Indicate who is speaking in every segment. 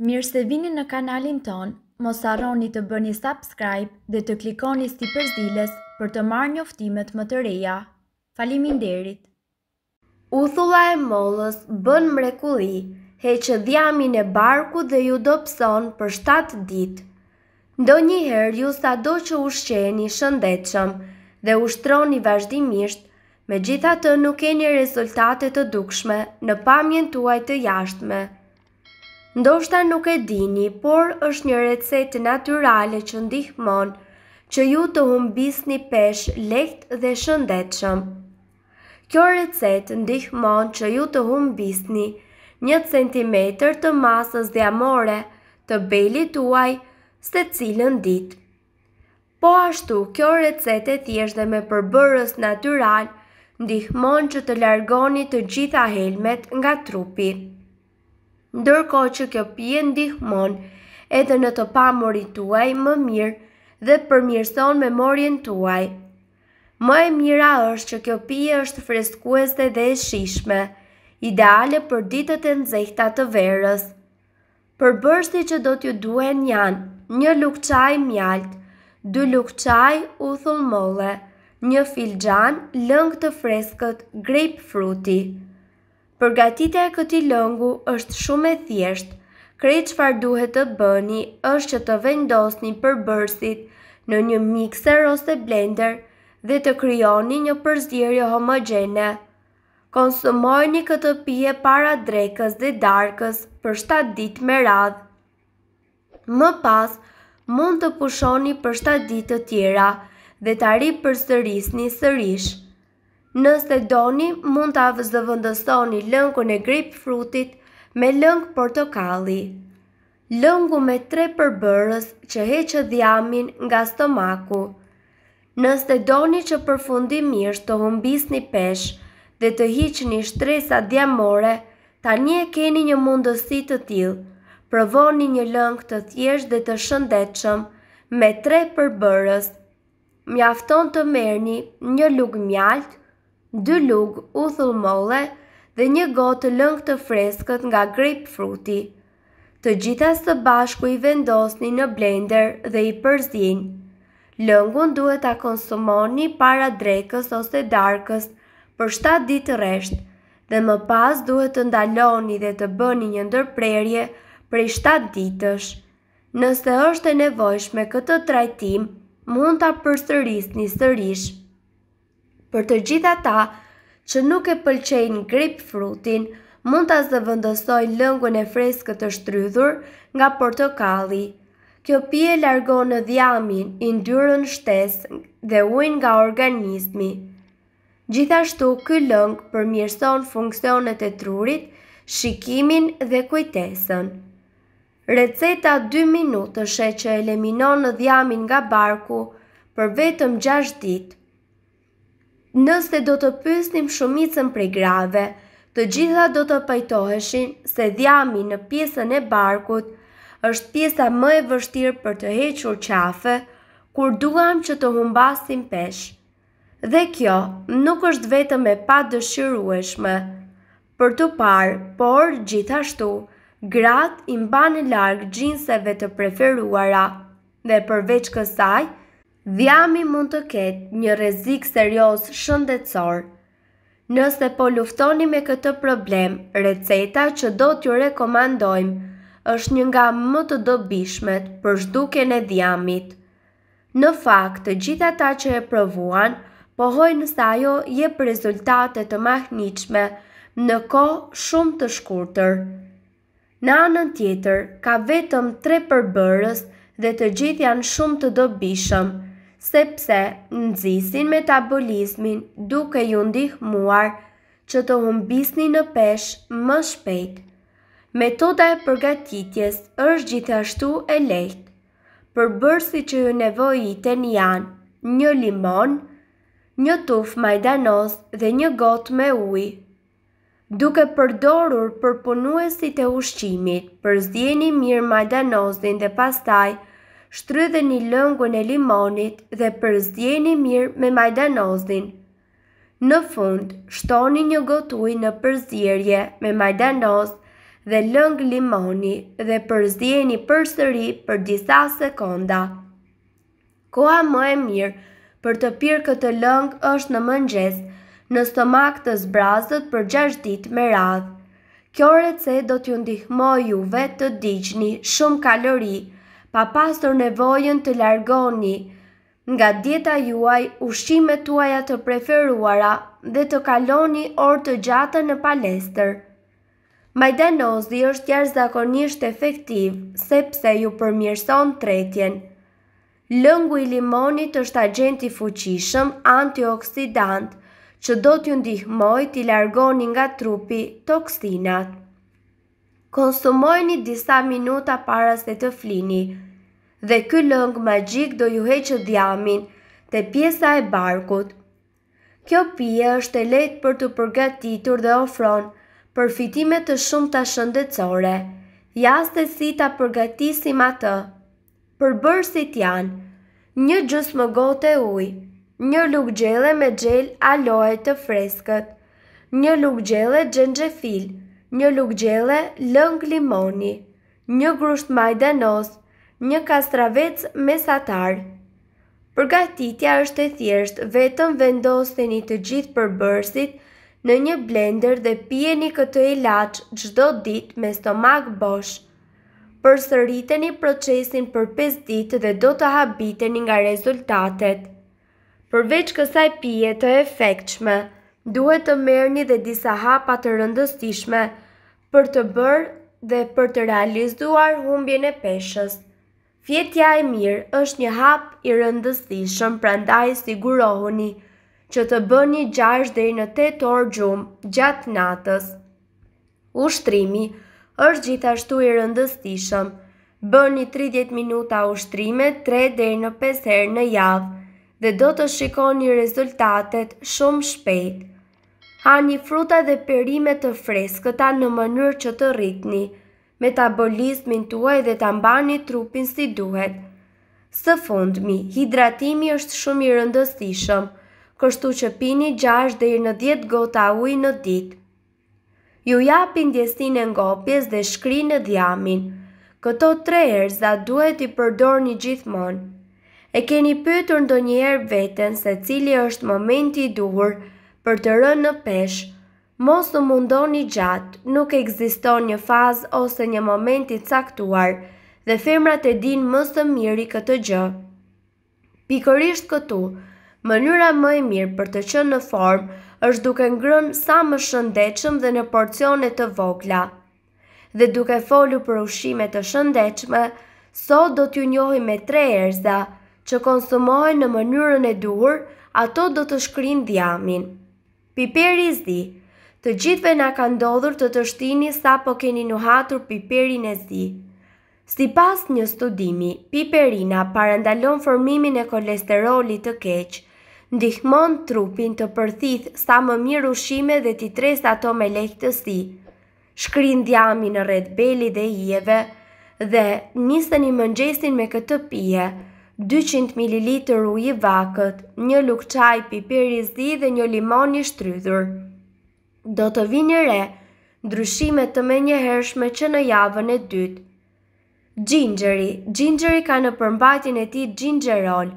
Speaker 1: Mirë se vini në kanalin ton, mos harroni të bëni subscribe dhe të klikoni sipër ziles për të marrë njoftimet më të reja. Faliminderit!
Speaker 2: Uthulla e mollës bën mrekulli, heq dhjamin e barkut dhe ju dobëson për shtatë ditë. Ndonjëherë ju sado që ushqeheni shëndetshëm dhe ushtroni vazhdimisht, megjithatë nuk keni rezultate të dukshme në pamjen tuaj të jashtme. Ndoshta nuk e dini, por është një recetë natyrale që ndihmon që ju të humbisni peshë lehtë dhe shëndetshëm. Kjo recetë ndihmon që ju të humbisni një centimetër të masës dhjamore të belit tuaj secilën ditë. Po ashtu, kjo recetë e thjeshtë dhe me përbërës natyralë ndihmon që të largoni të gjitha helmet nga trupi. Ndërkohë që kjo pije ndihmon edhe në të pamurit tuaj më mirë dhe përmirëson memorien tuaj. Më e mira është që kjo pije është freskuese dhe e shijshme, ideale për ditët e nxehta të verës. Përbërësit që do t'ju duhen janë një lugë çaji mjaltë, dy lugë çaji uthull molle, një filxhan lëng të freskët grejpfruti. Përgatitja e këtij lëngu është shumë e thjeshtë. Krejt çfarë duhet të bëni është që të vendosni përbërësit në një mikser ose blender dhe të krijoni një përzierje homogjene. Konsumojeni këtë pije para drekës dhe darkës për 7 ditë me radhë. Më pas, mund të pushoni për shtatë ditë të tjera dhe ta ripërsërisni sërish. Nëse doni, mund ta zëvendësoni lëngun e grejpfrutit me lëng portokalli. Lëngu me tre përbërës që heq dhjamin nga stomaku. Nëse doni që përfundimisht të humbisni peshë dhe të hiqni shtresat dhjamore, tani e keni një mundësi të tillë. Provoni një lëng të thjeshtë dhe të shëndetshëm me tre përbërës. Mjafton të merrni një lugë mjaltë, dy lugë uthull molle dhe një gotë lëng të freskët nga grejpfruti. Të gjitha së bashku i vendosni në blender dhe i përzieni. Lëngun duhet ta konsumoni para drekës ose darkës për 7 ditë rresht dhe më pas duhet të ndaloni dhe të bëni një ndërprerje prej 7 ditësh. Nëse është e nevojshme këtë trajtim, mund ta përsërisni sërish. Për të gjithë ata që nuk e pëlqejnë grejpfrutin, mund ta zëvendësojnë lëngun e freskët të shtrydhur nga portokalli. Kjo pije largon dhjamin, yndyrën shtesë dhe ujin nga organizmi. Gjithashtu, ky lëng përmirëson funksionet e trurit, shikimin dhe kujtesën. Receta dy minutëshe që eliminon dhjamin nga barku për vetëm 6 ditë. Nëse do të pyesnim shumicën prej grave, të gjitha do të pajtoheshin se dhjami në pjesën e barkut është pjesa më e vështirë për të hequr qafe kur duam që të humbasim peshë. Dhe kjo nuk është vetëm e padëshirueshme, për t'u parë, por gjithashtu gratë i mban larg xhinseve të preferuara dhe përveç kësaj, dhjami mund të ketë një rrezik serioz shëndetësor. Nëse po luftoni me këtë problem, receta që do t'ju rekomandojmë është një nga më të dobishmet për zhdukjen e dhjamit. Në fakt, të gjithë ata që e provuan, pohojnë se ajo jep rezultate të mahnitshme në kohë shumë të shkurtër. Në anën tjetër, ka vetëm tre përbërës dhe të gjithë janë shumë të dobishëm, sepse nxisin metabolizmin duke ju ndihmuar që të humbisni në peshë më shpejt. Metoda e përgatitjes është gjithashtu e lehtë. Përbërësit që ju nevojiten janë një limon, një tufë majdanoz dhe një gotë me ujë. Duke përdorur përpunuesit e ushqimit, përzieni mirë majdanozin dhe pastaj shtrydheni lëngun e limonit dhe përzieni mirë me majdanozin. Në fund, shtoni një gotë ujë në përzierje me majdanoz dhe lëng limoni dhe përzieni përsëri për disa sekonda. Koha më e mirë për të pirë këtë lëng është në mëngjes, në stomak të zbrazët për 6 ditë me radhë. Kjo recetë do t'ju ndihmojë juve të digjni shumë kalori, pa pasur nevojën të largoni nga dieta juaj, ushqimet tuaja të preferuara dhe të kaloni orë të gjata në palestër. Majdanozi është jashtëzakonisht efektiv sepse ju përmirëson tretjen. Lëngu i limonit është agjent i fuqishëm antioksidant që do t'ju ndihmojë t'i largoni nga trupi toksinat. Konsumojini disa minuta para se të flini dhe ky lëng magjik do ju heqë dhjamin te pjesa e barkut. Kjo pije është e lehtë për t'u përgatitur dhe ofron përfitime të shumta shëndetësore. Ja se si ta përgatisim atë. Përbërësit janë, një gjysmë gote ujë, një lugë gjelle me xhel aloe të freskët, një lugë gjelle xhenxhefil, një lugë gjelle lëng limoni, një grusht majdanoz, një kastravec mesatar. Përgatitja është e thjeshtë, vetëm vendoseni të gjithë përbërësit në një blender dhe pijeni këtë ilaç çdo ditë me stomak bosh. Përsëriteni procesin për 5 ditë dhe do të habiteni nga rezultatet. Përveç kësaj pije të efektshme, duhet të merrni dhe disa hapa të rëndësishme për të bërë dhe për të realizuar humbjen e peshës. Fjetja e mirë është një hap i rëndësishëm, prandaj sigurohuni që të bëni 6 deri në 8 orë gjumë gjatë natës. Ushtrimi është gjithashtu i rëndësishëm. Bëni 30 minuta ushtrime 3 deri në 5 herë në javë dhe do të shikoni rezultatet shumë shpejt. Hani fruta dhe perime të freskëta në mënyrë që të rritni metabolizmin tuaj dhe ta mbani trupin si duhet. Së fundmi, hidratimi është shumë i rëndësishëm, kështu që pini 6 deri në 10 gota ujë në ditë. Ju japin ndjesinë e ngopjes dhe shkrijnë dhjamin. Këto tre erëza duhet t'i përdorni gjithmonë. E keni pyetur ndonjëherë veten se cili është momenti i duhur për të rënë në peshë, Mos u mundoni gjatë, nuk ekziston një fazë ose një moment i caktuar dhe femrat e dinë më së miri këtë gjë. Pikërisht këtu, mënyra më e mirë për të qenë në formë është duke ngrënë sa më shëndetshëm dhe në porcione të vogla. Dhe duke folur për ushqime të shëndetshme, sot do t'ju njohim me tre erëza që konsumohen në mënyrën e duhur, ato do të shkrijnë dhjamin. Piperi i zi. Të gjithëve na ka ndodhur të teshtini sapo keni nuhatur piperin e zi. Sipas një studimi, piperina parandalon formimin e kolesterolit të keq, ndihmon trupin të përthithë sa më mirë ushqime dhe t'i tresë ato me lehtësi. shkrin dhjamin rreth belit dhe ijeve dhe niseni mëngjesin me këtë pije, 200 ml ujë i vakët, një lugë çaji piper i zi dhe një limon i shtrydhur. Do të vini re ndryshime të menjëhershme që në javën e dytë. Xhinxheri, Xhinxheri ka në përmbajtjen e tij xhinxherol,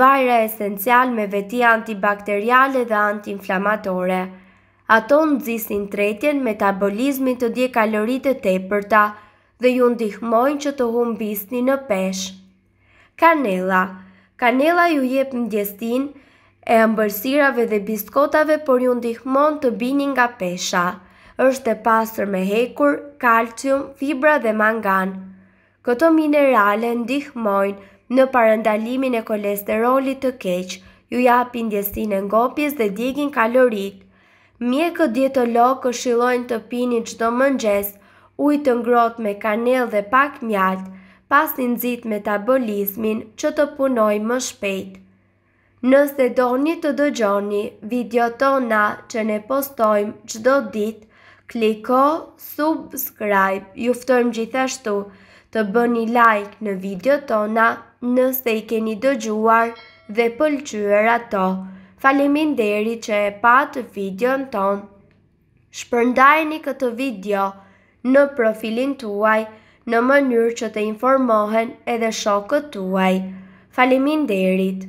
Speaker 2: vajra esenciale me veti antibakteriale dhe antiinflamatore. Ato nxisin tretjen, metabolizmin të djegë kaloritë e tepërta dhe ju ndihmojnë që të humbisni në peshë. Kanella Kanella ju jep ndjesinë e ëmbëlsirave dhe biskotave por ju ndihmon të bini nga pesha. Është e pasur me hekur, kalcium, fibra dhe mangan. Këto minerale ndihmojnë në parandalimin e kolesterolit të keq, ju japin ndjesinë e ngopjes dhe djegin kaloritë. Mjekët dietologë këshillojnë të pini çdo mëngjes ujë të ngrohtë me kanellë dhe pak mjaltë, pasi nxit metabolizmin që të punojë më shpejt. Nëse doni të dëgjoni videot tona që ne postojmë çdo ditë, kliko Subscribe. Ju ftojmë gjithashtu të bëni like në videot tona nëse i keni dëgjuar dhe pëlqyer ato. Faleminderit që e patë videon tonë. Shpërndajeni këtë video në profilin tuaj në mënyrë që të informohen edhe shokët tuaj. Faleminderit.